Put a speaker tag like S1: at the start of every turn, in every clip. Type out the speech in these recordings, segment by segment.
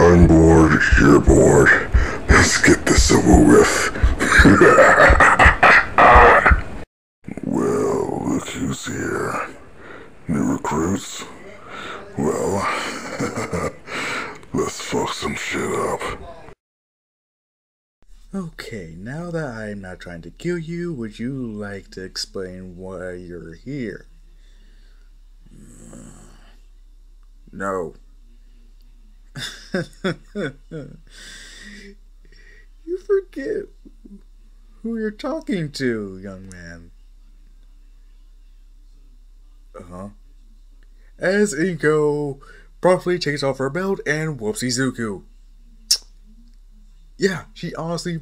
S1: I'm bored, you're bored. Let's get this over with. well, look who's here. New recruits? Well, let's fuck some shit up.
S2: Okay, now that I'm not trying to kill you, would you like to explain why you're here? Mm. No. you forget who you're talking to, young man. Uh huh. As Inko promptly takes off her belt and whoops Izuku. Yeah, she honestly,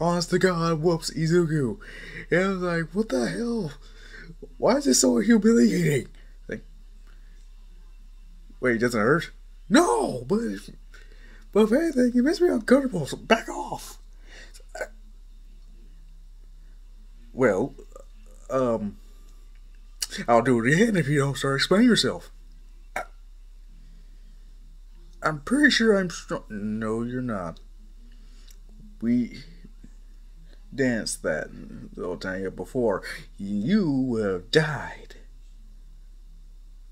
S2: honest to God, whoops Izuku. And I was like, what the hell? Why is this so humiliating? Like, wait, it doesn't hurt? No, but but if anything, it makes me uncomfortable. So back off. Well, um, I'll do it again if you don't start explaining yourself. I, I'm pretty sure I'm strong. No, you're not. We danced that old time before. You have died.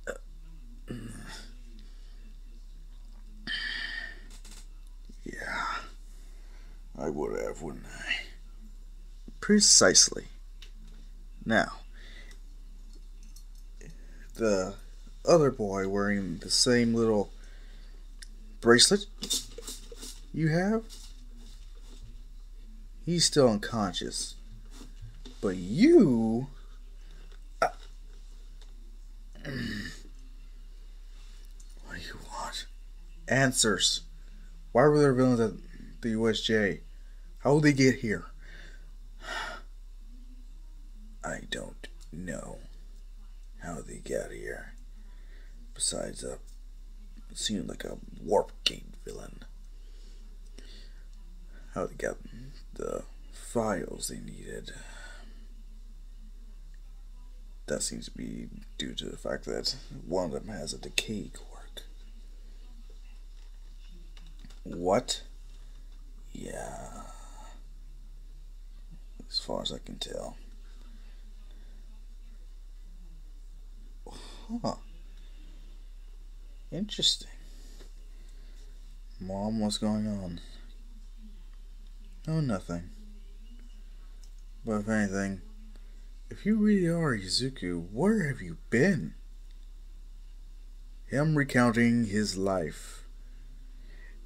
S2: Yeah, I would have, wouldn't I? Precisely. Now, the other boy wearing the same little bracelet you have, he's still unconscious. But you. Uh, what do you want? Answers. Why were there villains at the USJ? How did they get here? I don't know how they got here. Besides, uh, it seemed like a warp gate villain. How they got the files they needed. That seems to be due to the fact that one of them has a decay quirk. What? Yeah. As far as I can tell. Huh. Interesting. Mom, what's going on? Oh, nothing. But if anything, if you really are Izuku, where have you been? Him recounting his life,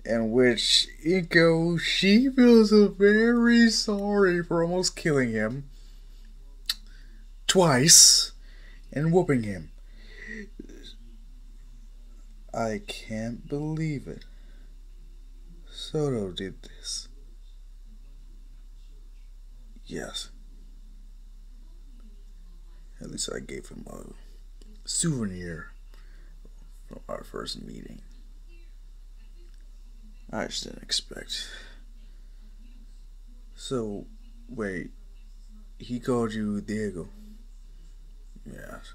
S2: in which Inko, she feels very sorry for almost killing him twice and whooping him. I can't believe it. Soto did this. Yes. At least I gave him a souvenir from our first meeting. I just didn't expect. So, wait. He called you Diego. Yes.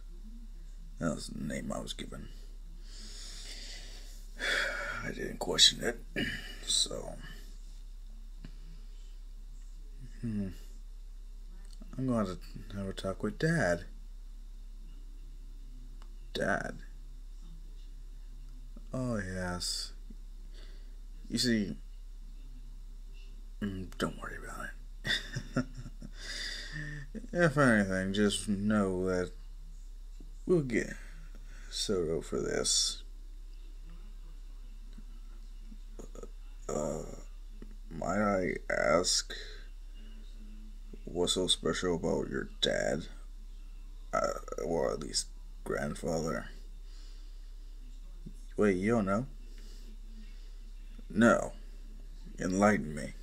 S2: That was the name I was given. I didn't question it. So. Hmm. I'm going to have a talk with Dad. Dad. Oh, yes. You see, mm, don't worry about it. if anything, just know that we'll get Soto for this. Uh, might I ask what's so special about your dad? Uh, or at least grandfather. Wait, you don't know? No. Enlighten me.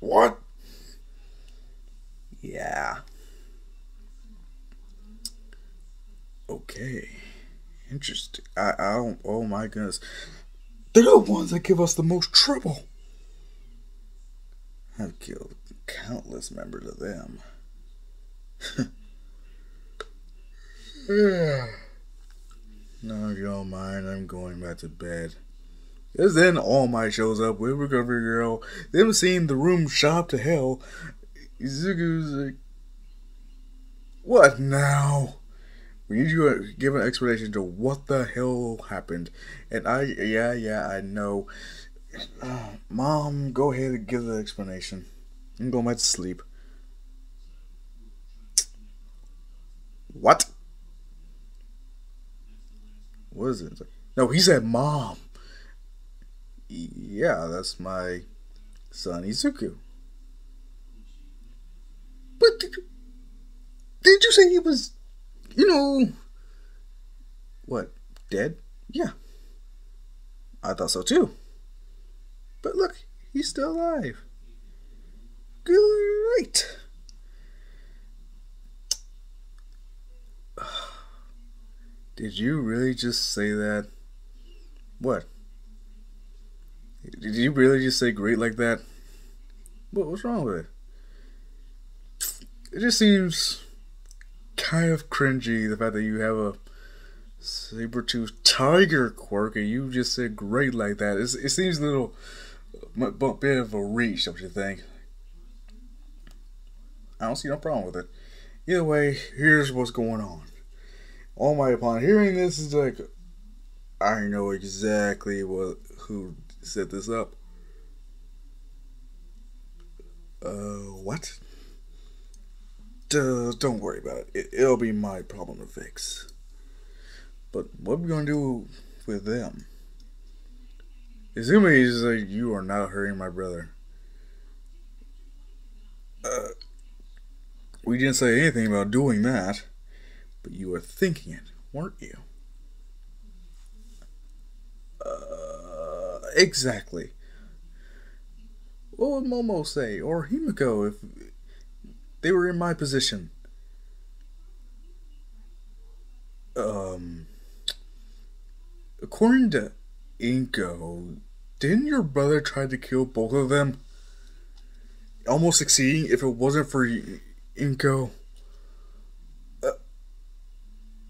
S1: What?
S2: Yeah. Okay. Interesting. I, I don't, oh my goodness. They're the ones that give us the most trouble. I've killed countless members of them. no, if you don't mind, I'm going back to bed. Because then All Might shows up with Recovery Girl. Them seeing the room shop to hell. Izuku's like, What now? We need you to give an explanation to what the hell happened. And I, yeah, yeah, I know. Uh, Mom, go ahead and give the explanation. I'm going back to sleep. What? What is it? No, he said mom. Yeah, that's my son Izuku. But did you, did you say he was, you know, what, dead? Yeah. I thought so too. But look, he's still alive. Great. Did you really just say that? What? Did you really just say great like that? What, what's wrong with it? It just seems kind of cringy the fact that you have a saber tooth tiger quirk and you just said great like that. It's, it seems a little a bit of a reach, don't you think? I don't see no problem with it. Either way, here's what's going on. All Might, upon hearing this, is like, I know exactly what who set this up. Uh, what? Duh, don't worry about it. it. will be my problem to fix. But what are we gonna do with them? Izumi is like, you are not hurting my brother. Uh, we didn't say anything about doing that, but you were thinking it, weren't you? Uh, exactly. What would Momo say, or Himiko, if they were in my position? Um, according to Inko, didn't your brother try to kill both of them? Almost succeeding if it wasn't for Inko. Uh,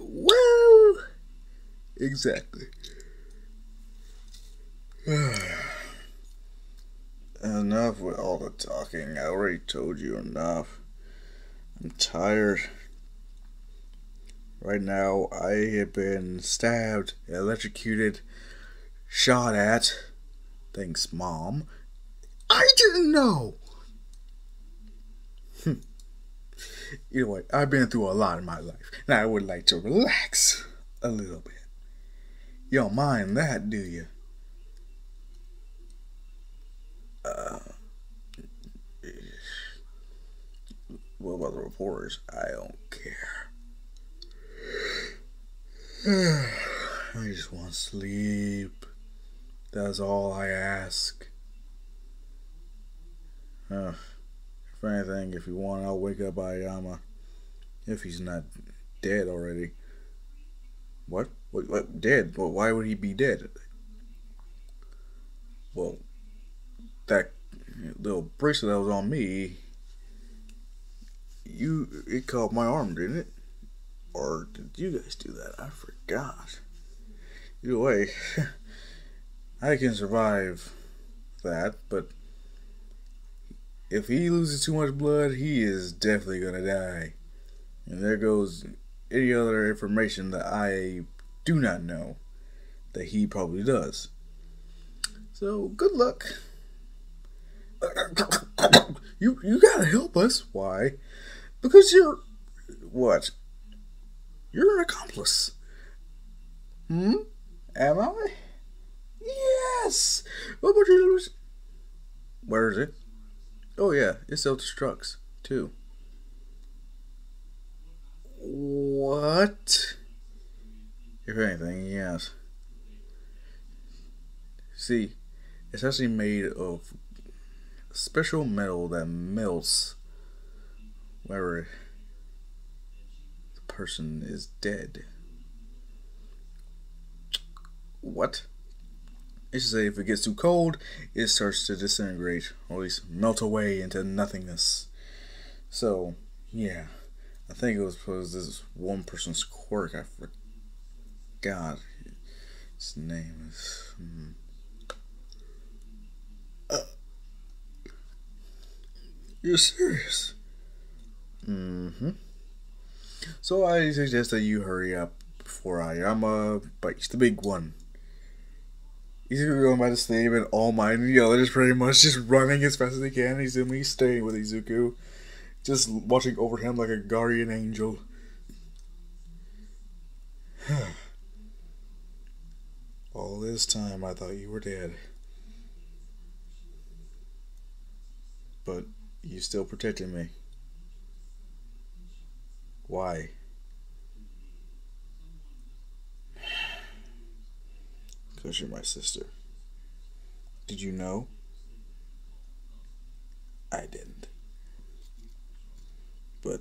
S2: well, exactly. enough with all the talking. I already told you enough. I'm tired. Right now, I have been stabbed, electrocuted, shot at. Thanks, Mom. I didn't know. You know what? I've been through a lot in my life, and I would like to relax a little bit. You don't mind that, do you? Uh, what about the reporters? I don't care. I just want sleep. That's all I ask. Uh, if anything, if you want, I'll wake up Ayama. If he's not dead already. What? What? what? Dead? Well, why would he be dead? Well, that little bracelet that was on me, you it caught my arm, didn't it? Or did you guys do that? I forgot. Either way. I can survive that, but if he loses too much blood, he is definitely gonna die. And there goes any other information that I do not know that he probably does. So good luck. you you gotta help us. Why? Because you're what? You're an accomplice. Hmm? Am I? Yes. What would you? Where is it? Oh yeah, it self destructs too. What? If anything, yes. See, it's actually made of special metal that melts wherever the person is dead. What? It should say if it gets too cold, it starts to disintegrate, or at least melt away into nothingness. So, yeah, I think it was because this one person's quirk. I forgot. His name is. Hmm. Uh, you're serious? Mm-hmm. So I suggest that you hurry up before Ayama bites the big one. He's going by the sleep, and All Might and the others pretty much just running as fast as they can. Izumi staying with Izuku, just watching over him like a guardian angel. All this time I thought you were dead. But you still protected me. Why? Because you're my sister. Did you know? I didn't. But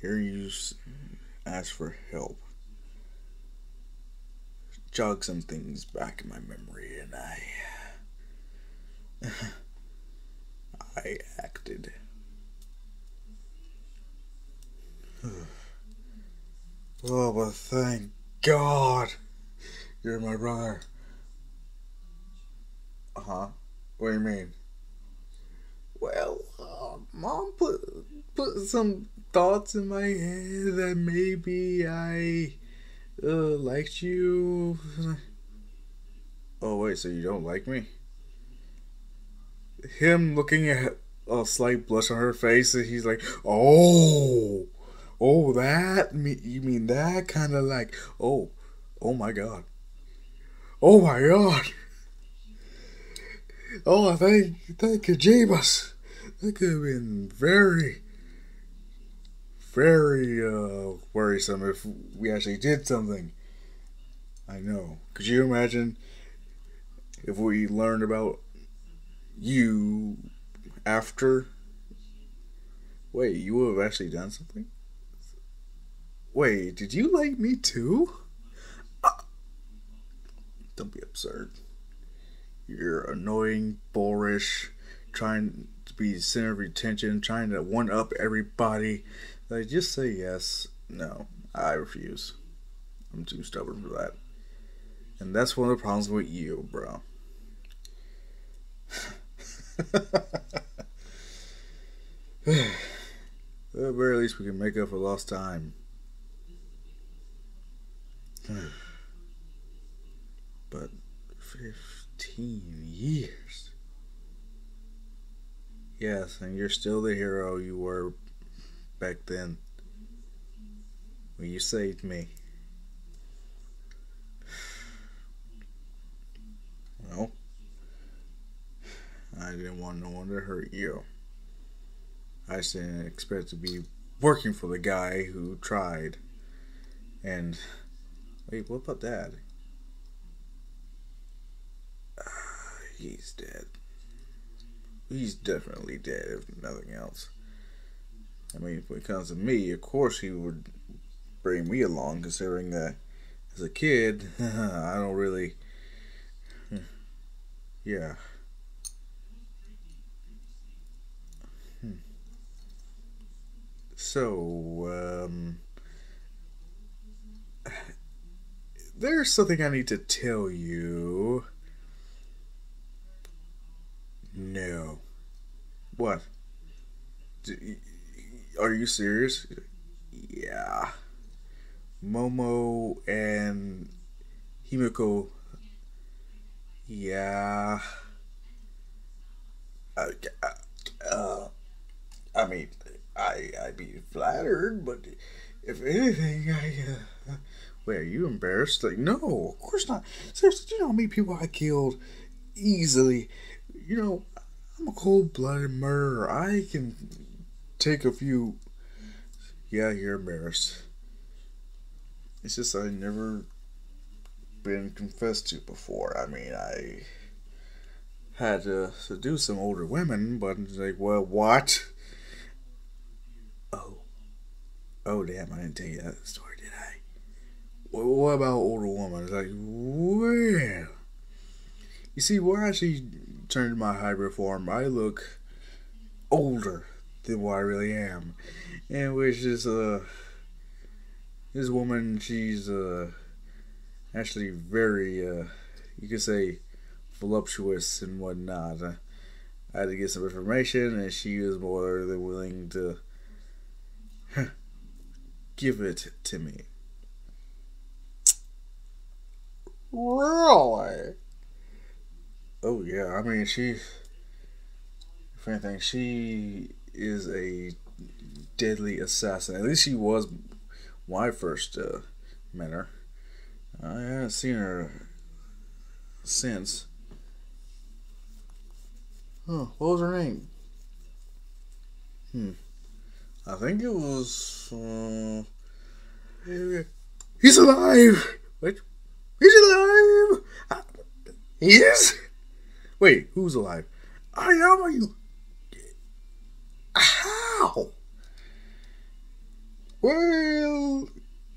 S2: here you ask for help. Jog some things back in my memory, and I. I acted. oh, but thank God you're my brother. Uh huh. What do you mean? Well, uh, mom put put some thoughts in my head that maybe I uh, liked you. Oh wait, so you don't like me? Him looking at a slight blush on her face, and he's like, "Oh, oh, that me? You mean that kind of like? Oh, oh my god, oh my god." Oh, thank, thank you, Jeebus. That could have been very, very uh, worrisome if we actually did something. I know. Could you imagine if we learned about you after? Wait, you would have actually done something? Wait, did you like me too? Don't be absurd. You're annoying, boorish, trying to be center of attention, trying to one up everybody. Like, just say yes. No, I refuse. I'm too stubborn for that. And that's one of the problems with you, bro. At the very least, we can make up for lost time. but 15 years. Yes, and you're still the hero you were back then when you saved me. Well, I didn't want no one to hurt you. I just didn't expect to be working for the guy who tried. And wait, what about that? He's dead. He's definitely dead, if nothing else. I mean, when it comes to me, of course he would bring me along, considering that as a kid, I don't really. Yeah. So, um. There's something I need to tell you. No. What? Are you serious? Yeah. Momo and Himiko. Yeah. Uh, uh, I mean, I I'd be flattered, but if anything, I. Uh, wait, are you embarrassed? Like, no, of course not. Seriously, do you know how many people I killed easily? You know, I'm a cold blooded murderer. I can take a few. Yeah, you're embarrassed. It's just I never been confessed to before. I mean, I had to seduce some older women, but it's like, well, what? Oh, oh, damn! I didn't tell you that story, did I? what about older women? It's like, well, you see, where I actually turned my hybrid form, I look older than what I really am. And which is uh this woman she's uh actually very uh you could say voluptuous and whatnot. I had to get some information, and she was more than willing to give it to me.
S3: Really?
S2: Oh yeah, I mean she. If anything, she is a deadly assassin. At least she was when I first uh, met her. I haven't seen her since. Huh, what was her name? Hmm. I think it was. Uh, he's alive! Wait. He's alive! He is? Wait, who's alive? I am. Are you? How? Well,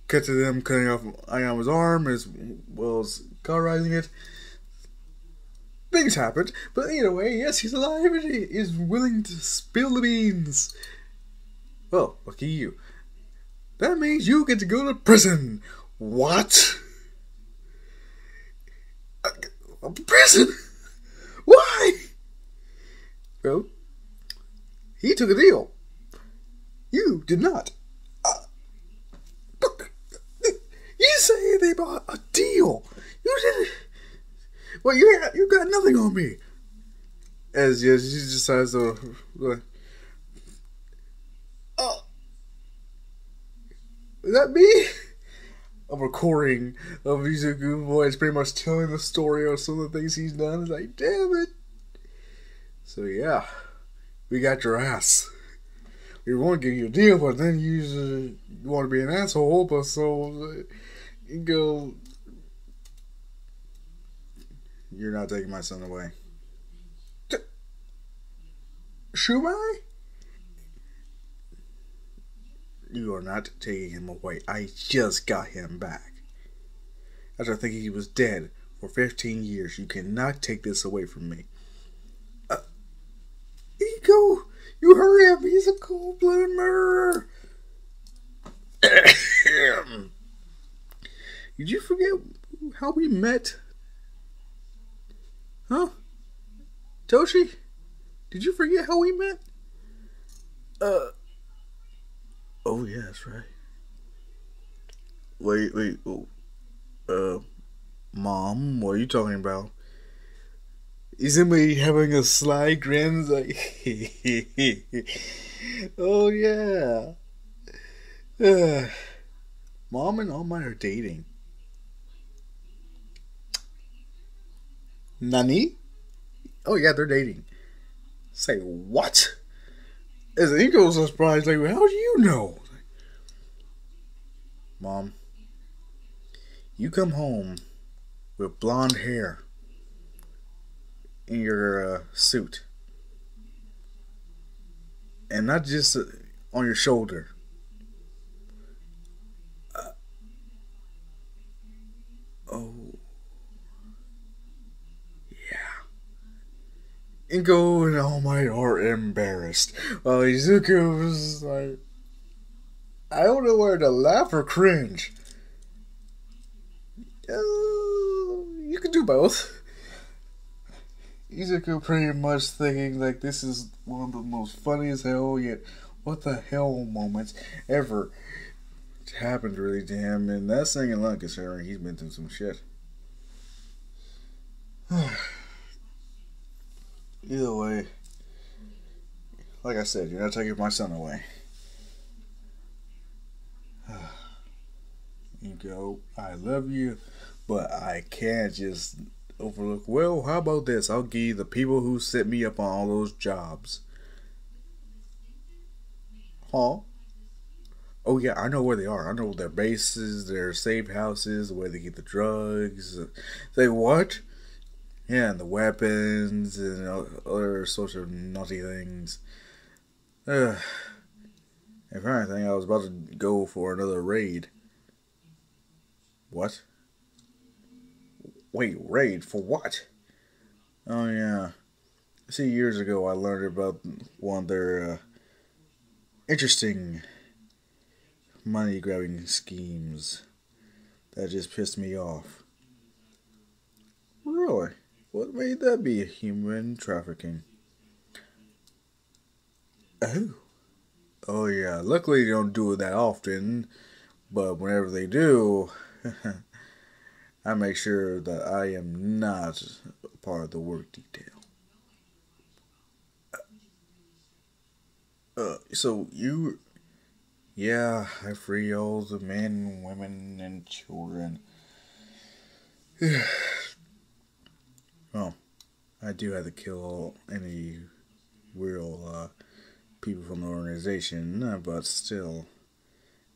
S2: cut to them cutting off Ayama's arm as well as cauterizing it. Things happened, but either way, yes, he's alive and he is willing to spill the beans. Well, lucky you. That means you get to go to prison. What? Uh, prison? Why? Well, he took a deal. You did not. Uh, but you say they bought a deal. You didn't. Well, you got, you got nothing on me. As yes, she decides to. Uh, oh, is that me? A recording of Izuku voice pretty much telling the story of some of the things he's done. It's like, damn it. So yeah, we got your ass. We want to give you a deal, but then you, you want to be an asshole, but so uh, you go. You're not taking my son away. Shumai? You are not taking him away. I just got him back. After thinking he was dead for 15 years, you cannot take this away from me. Uh, Ego, you hurry up. He's a cold blooded murderer. Did you forget how we met? Huh? Toshi? Did you forget how we met? Uh. Oh, yeah, that's right. Wait, wait. Oh, uh, Mom, what are you talking about? Is somebody having a sly grin? Like, oh, yeah. Mom and Might are dating. Nani? Oh yeah, they're dating. Say what? As Inko was surprised, like, how do you know? Mom, you come home with blonde hair in your uh, suit, and not just uh, on your shoulder. Uh, oh. Inko and All Might are embarrassed. While Izuku was like, I don't know whether to laugh or cringe. Uh, you can do both. Izuku pretty much thinking like this is one of the most funniest hell yet what the hell moments ever happened really to him, and that's saying a lot considering he's been through some shit. Either way, like I said, you're not taking my son away. you go, I love you, but I can't just overlook. Well, how about this? I'll give you the people who set me up on all those jobs. Huh? Oh yeah, I know where they are. I know their bases, their safe houses, where they get the drugs. Say what? Yeah, and the weapons and other sorts of naughty things. Uh, if anything, I was about to go for another raid. What? Wait, raid for what? Oh yeah. See, years ago I learned about one of their uh, interesting money grabbing schemes that just pissed me off. Really? What may that be human trafficking? Oh. Oh, yeah. Luckily, they don't do it that often, but whenever they do, I make sure that I am not part of the work detail. Uh, so you, yeah, I free all the men, women, and children. well, I do have to kill any real uh, people from the organization, uh, but still,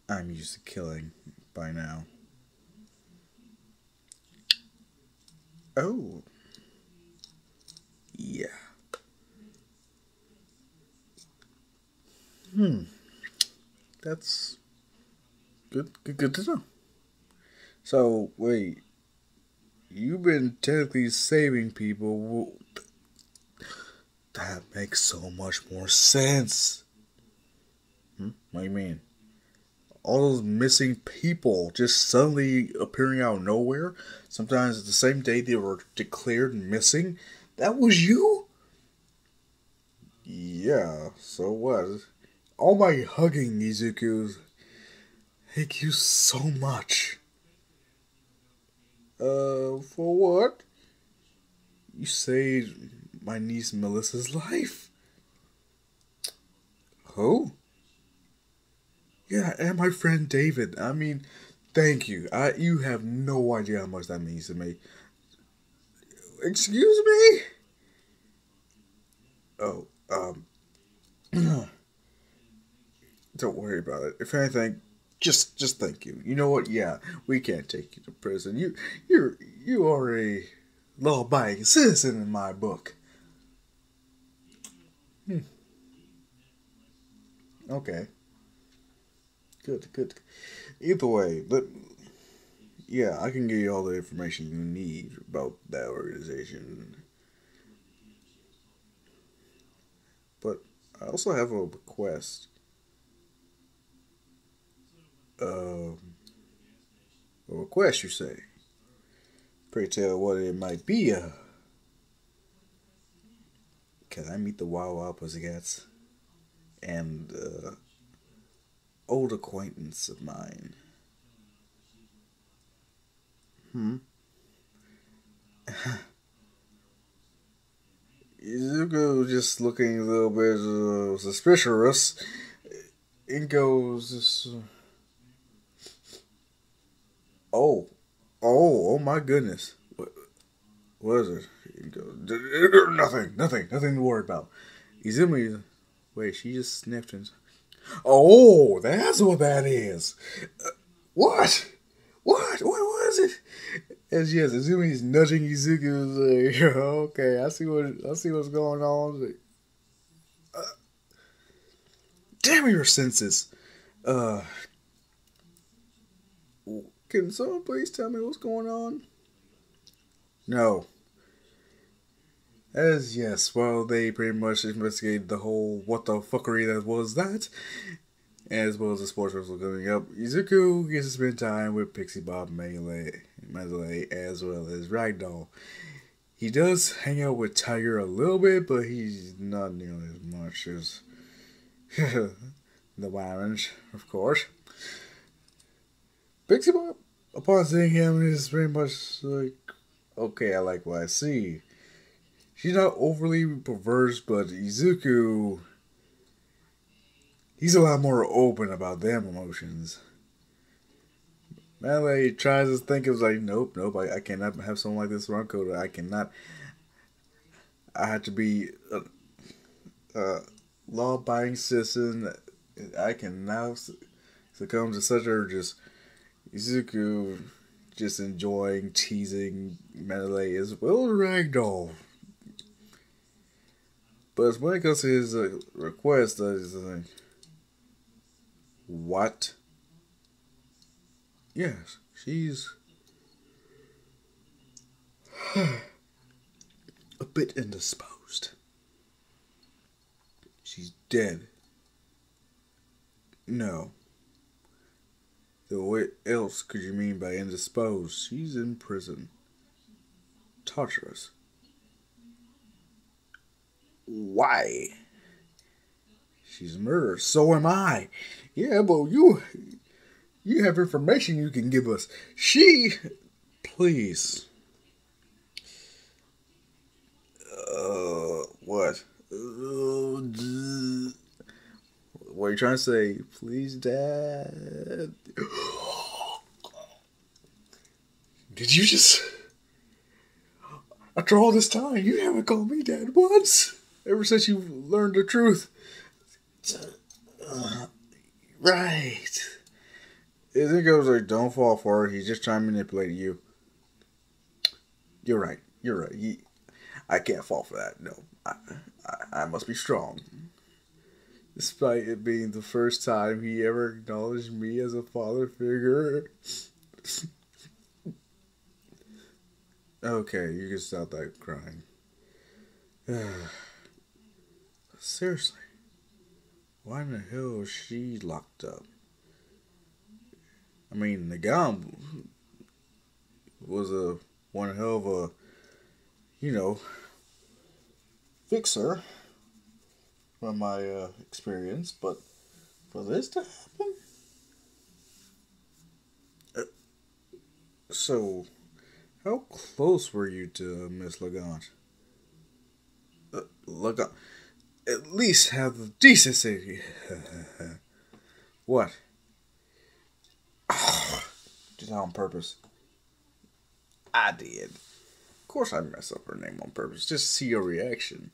S2: I'm used to killing by now. Oh. Yeah. Hmm. That's good, good, good to know. So, wait. You've been technically saving people. That makes so much more sense. Hmm? What do you mean? All those missing people just suddenly appearing out of nowhere. Sometimes the same day they were declared missing. That was you? Yeah, so what? All Might hugging, Izuku. Thank you so much. Uh, for what? You saved my niece Melissa's life. Who? Yeah, and my friend David. I mean, thank you. I you have no idea how much that means to me. Excuse me? Oh, um Don't worry about it. If anything, just just thank you. You know what? Yeah, we can't take you to prison. You you're you are a law-abiding citizen in my book. Hmm. Okay. Good, good. Either way, but yeah, I can give you all the information you need about that organization. But I also have a request um, a request, you say. Pray tell what it might be. Uh, can I meet the Wild Wild Pussycats? And uh, old acquaintance of mine. Hmm. Izuku just looking a little bit uh, suspicious. It goes. Uh, Oh, oh, oh my goodness. What, what is it? Nothing, nothing, nothing to worry about. Izumi, wait, she just sniffed and. Oh, that's what that is. Uh, what? What? What was it? As yes, Izumi's nudging Izuku. Like, okay, I see what I see what's going on. Like, uh, damn your senses. Uh, can someone please tell me what's going on? No. As yes, well, they pretty much investigated the whole what the fuckery that was that, as well as the sports wrestle coming up. Izuku gets to spend time with Pixie Bob Mandalay, as well as Ragdoll. He does hang out with Tiger a little bit, but he's not nearly as much as the Orange, of course. Pixie Bob, upon seeing him, is very much like, okay, I like what I see. She's not overly perverse, but Izuku, he's a lot more open about them emotions. Mandalay tries to think of like, nope, nope, I, I cannot have someone like this around Kota. I cannot. I had to be a, a law-abiding citizen. I cannot succumb to such urges. Izuku just enjoying teasing Mandalay as well Ragdoll. But when it comes to his uh, request, that is like, what? Yes, she's a bit indisposed. She's dead. No. What else could you mean by indisposed? She's in prison. Tartarus. Why? She's murdered. So am I. Yeah, but you you have information you can give us. She please. Uh what? Uh, what are you trying to say? Please, Dad. Did you just after all this time, you haven't called me dad once. Ever since you learned the truth. Uh, right. I think it was like, don't fall for it. He's just trying to manipulate you. You're right. You're right. He, I can't fall for that. No. I, I, I must be strong. Despite it being the first time he ever acknowledged me as a father figure. okay, you can stop that crying. Seriously. Why in the hell is she locked up? I mean, the guy was a one hell of a, you know, fixer from my uh, experience, but for this to happen, uh, so how close were you to Miss Lagant? Uh, Lagant at least have the decency. what? Did that on purpose. I did. Of course, I mess up her name on purpose just see your reaction.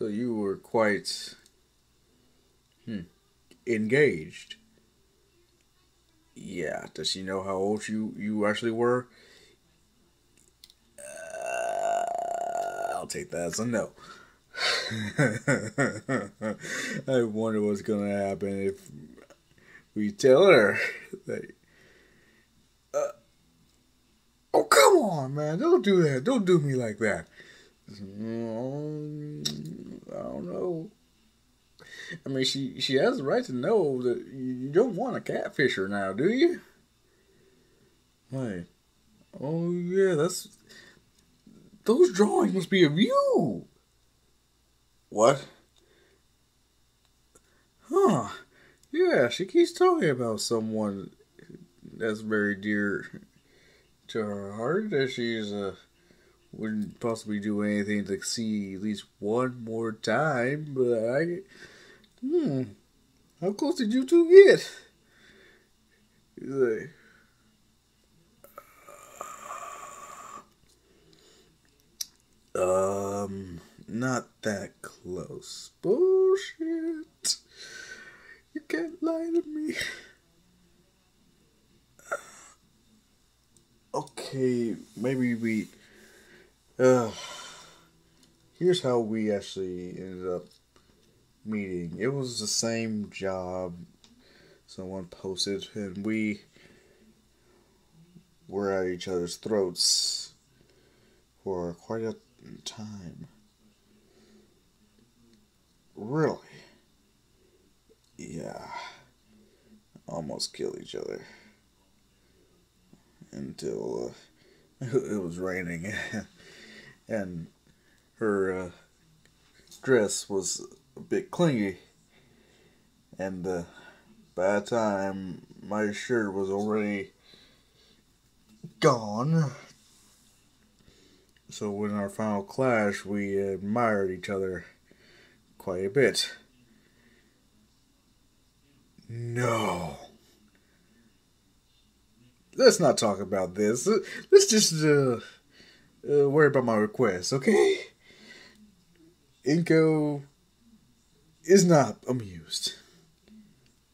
S2: So you were quite hmm, engaged. Yeah. Does she know how old you you actually were? Uh, I'll take that as a no. I wonder what's gonna happen if we tell her that. Uh, oh come on, man! Don't do that! Don't do me like that. I don't know. I mean, she she has the right to know that you don't want a catfisher now, do you? Hey, oh yeah, that's those drawings must be of you. What? Huh. Yeah, she keeps talking about someone that's very dear to her heart that she's uh wouldn't possibly do anything to see at least one more time, but I hmm how close did you two get? He's like um not that close. Bullshit. You can't lie to me. Okay, maybe we. Uh, here's how we actually ended up meeting. It was the same job someone posted, and we were at each other's throats for quite a time. Really? Yeah. Almost killed each other. Until uh, it was raining. and her uh, dress was a bit clingy. And uh, by the time my shirt was already gone, so in our final clash, we admired each other quite a bit. No. Let's not talk about this. Let's just uh, uh, worry about my request, okay? Inko is not amused.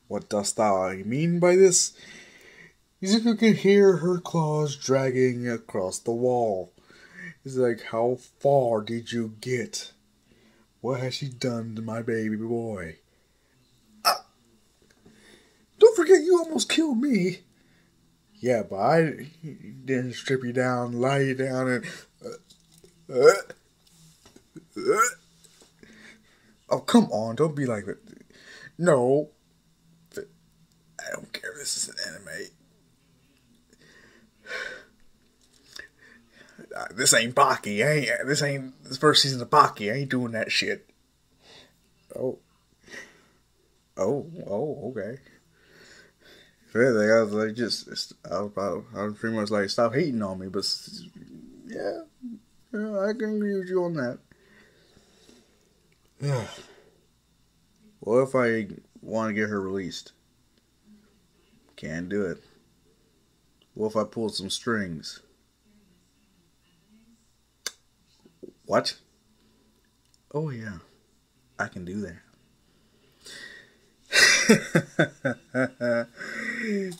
S2: What dost thou mean by this? Izuku can hear her claws dragging across the wall. He's like, How far did you get? What has she done to my baby boy? Uh, don't forget, you almost killed me. Yeah, but I didn't strip you down, lie you down, and. Uh, uh, uh. oh, come on, don't be like that. No. I don't care this is an anime. This ain't Baki. I ain't, this ain't this first season of Baki. I ain't doing that shit. Oh. Oh, oh, okay. If anything, I was like, just, I was, about, I was pretty much like, stop hating on me, but yeah, yeah I can agree with you on that. Yeah. What if I want to get her released? Can't do it. What if I pull some strings? What? Oh, yeah. I can do that.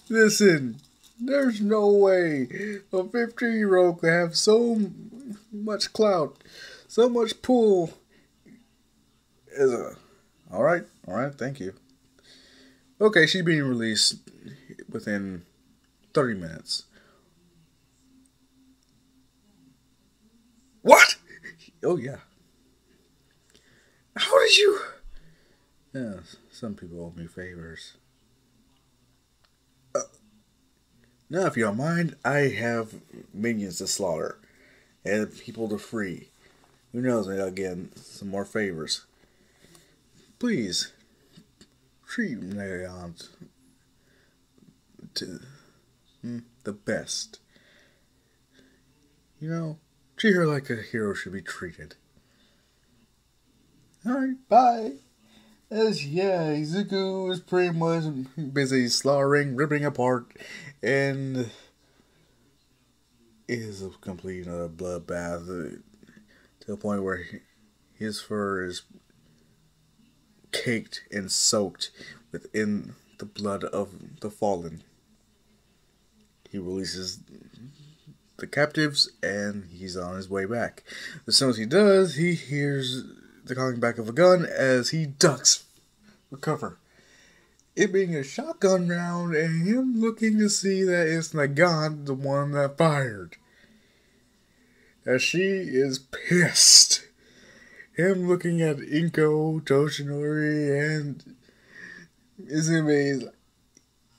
S2: Listen, there's no way a 15 year old could have so much clout, so much pull as a. Alright, alright, thank you. Okay, she's being released within 30 minutes. What? Oh, yeah. How did you. Yeah, some people owe me favors. Uh, now, if you don't mind, I have minions to slaughter and people to free. Who knows, maybe I'll get some more favors. Please, treat Leon to hmm, the best. You know, treat her like a hero should be treated. Alright, bye. As yeah, Izuku is pretty much busy slaughtering, ripping apart, and is a complete uh, bloodbath to the point where his fur is caked and soaked within the blood of the fallen. He releases the captives and he's on his way back. As soon as he does, he hears the calling back of a gun as he ducks for cover. It being a shotgun round and him looking to see that it's Nagant, the one that fired. As she is pissed. Him looking at Inko, Toshinori, and Izumi like,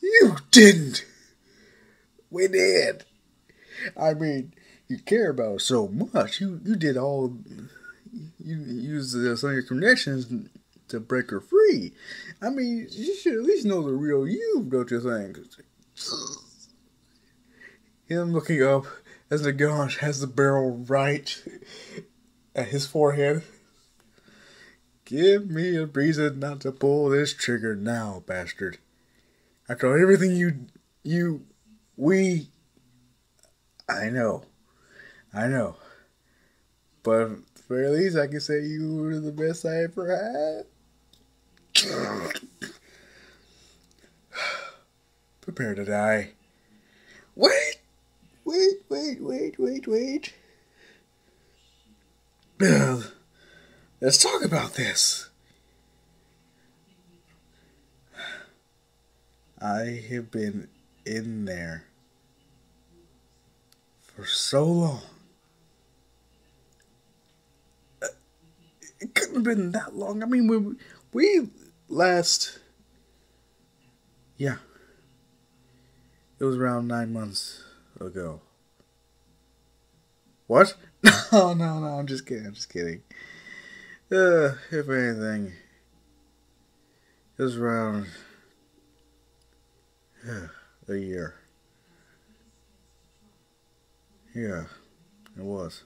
S2: You didn't! We did! I mean, you care about so much. You you did all you use uh, some of your connections to break her free. I mean, you should at least know the real you, don't you think? Him looking up as the gun has the barrel right at his forehead. Give me a reason not to pull this trigger now, bastard. After everything you, you, we, I know, I know. But for at least I can say you were the best I ever had. Prepare to die. Wait! Wait, wait, wait, wait, wait. Bill, let's talk about this. I have been in there for so long. It couldn't have been that long. I mean, we we last, yeah, it was around nine months ago. What? No, no, no. I'm just kidding. I'm just kidding. Uh, if anything, it was around yeah, a year. Yeah, it was.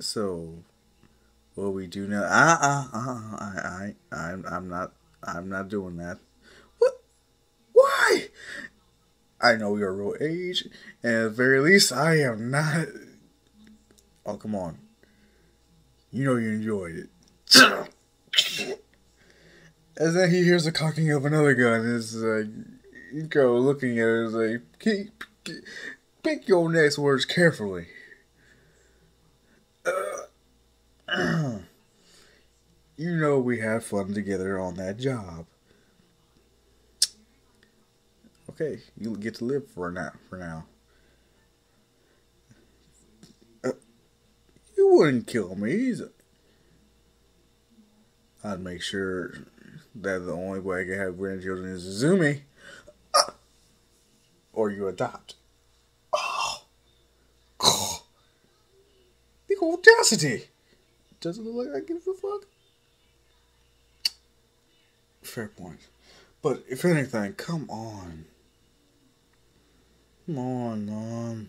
S2: So, what we do now? Ah, ah, ah, I, I, I'm, I'm not, I'm not doing that. What? Why? I know your real age, and at the very least, I am not. Oh, come on. You know you enjoyed it. As then he hears the cocking of another gun. It's like, go looking at it, is like, keep, pick your next words carefully. you know we had fun together on that job. Okay, you get to live for now. For now, uh, you wouldn't kill me. Either. I'd make sure that the only way I can have grandchildren is Zumi, uh, or you adopt. Oh, oh. the audacity! Doesn't look like I give a fuck. Fair point. But if anything, come on. Come on, Mom.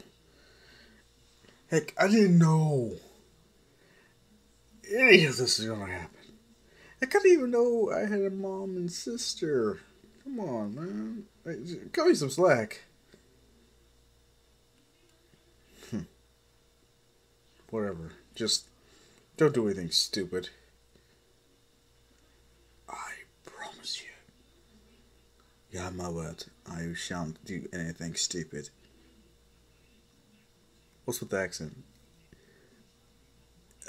S2: Heck, I didn't know any of this is gonna happen. I didn't even know I had a mom and sister. Come on, man. Cut me some slack. Hmm. Whatever. Just don't do anything stupid. I promise you. Yeah, my word. I shan't do anything stupid. What's with the accent?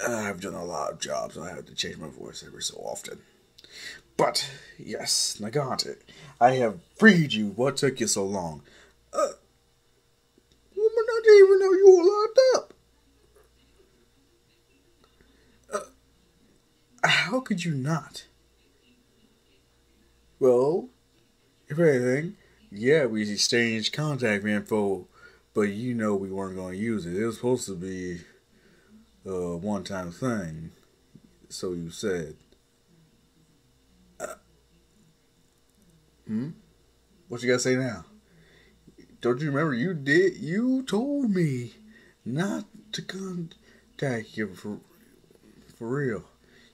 S2: I've done a lot of jobs. I have to change my voice every so often. But, yes, Nagant, I have freed you. What took you so long? Uh, woman, I didn't even know you were locked up. How could you not? Well, if anything, yeah, we exchanged contact info, but you know we weren't going to use it. It was supposed to be a one time thing, so you said. Uh, hmm? What you gotta say now? Don't you remember you did? You told me not to contact you for for real.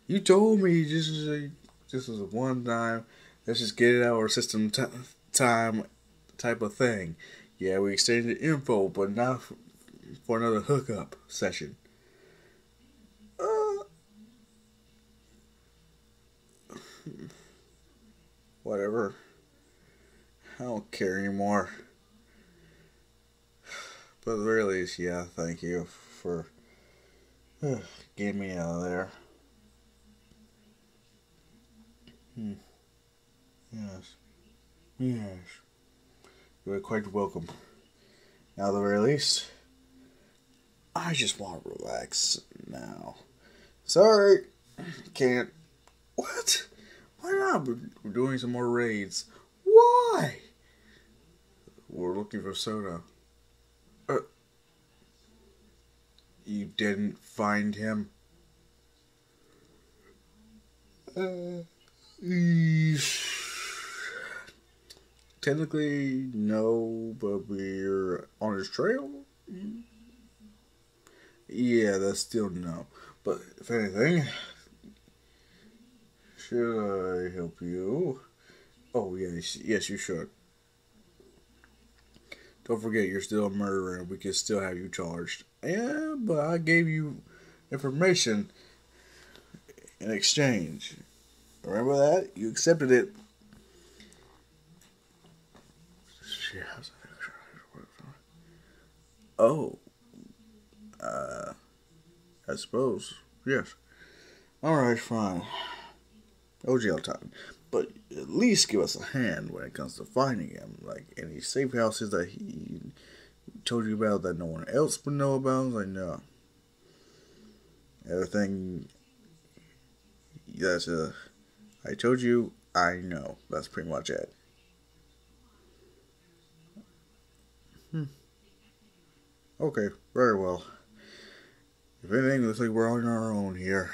S2: You told me just this was a one time. Let's just get it out of our system t- time type of thing. Yeah, we exchanged the info, but not for another hookup session. whatever. I don't care anymore. But really, yeah, thank you for uh, getting me out of there. Yes. Yes. You are quite welcome. Now, the very least, I just want to relax now. Sorry, can't. What? Why not? We're doing some more raids. Why? We're looking for soda. Uh, you didn't find him? Uh, technically, no, but we're on his trail. Yeah, that's still no. But if anything, should I help you? Oh, yes, yes, you should. Don't forget, you're still a murderer and we can still have you charged. Yeah, but I gave you information in exchange. Remember that? You accepted it. Oh. Uh, I suppose. Yes. Alright, fine jail time. But at least give us a hand when it comes to finding him. Like any safe houses that he told you about that no one else would know about. Like no. Everything that's a I told you I know. That's pretty much it. Hmm. Okay, very well. If anything, looks like we're on our own here.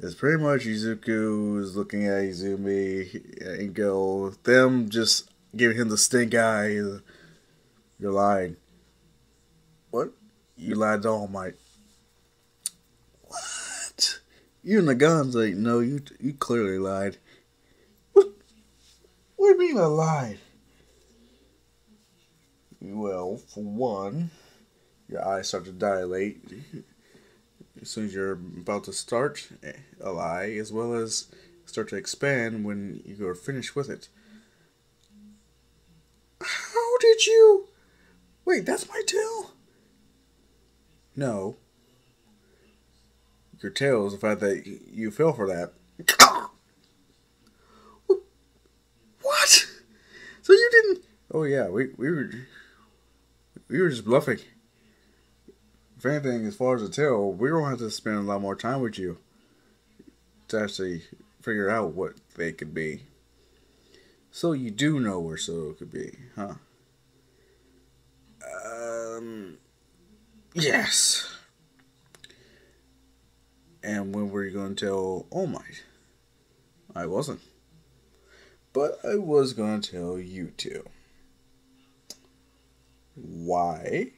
S2: It's pretty much Izuku is looking at Izumi and go, them just giving him the stink eye. You're lying. What? You lied to All Might. What? You and the guns like, no, you you clearly lied. What? What do you mean I lied? Well, for one, your eyes start to dilate as soon as you're about to start eh, a lie, as well as start to expand when you are finished with it. How did you? Wait, that's my tail? No. Your tail is the fact that you fell for that. What? So you didn't? Oh yeah, we we were we were just bluffing if anything, as far as the tail, we're gonna have to spend a lot more time with you to actually figure out what they could be. So you do know where Soto could be, huh? Um, yes. And when were you going to tell All Might? I wasn't. But I was going to tell you two. Why?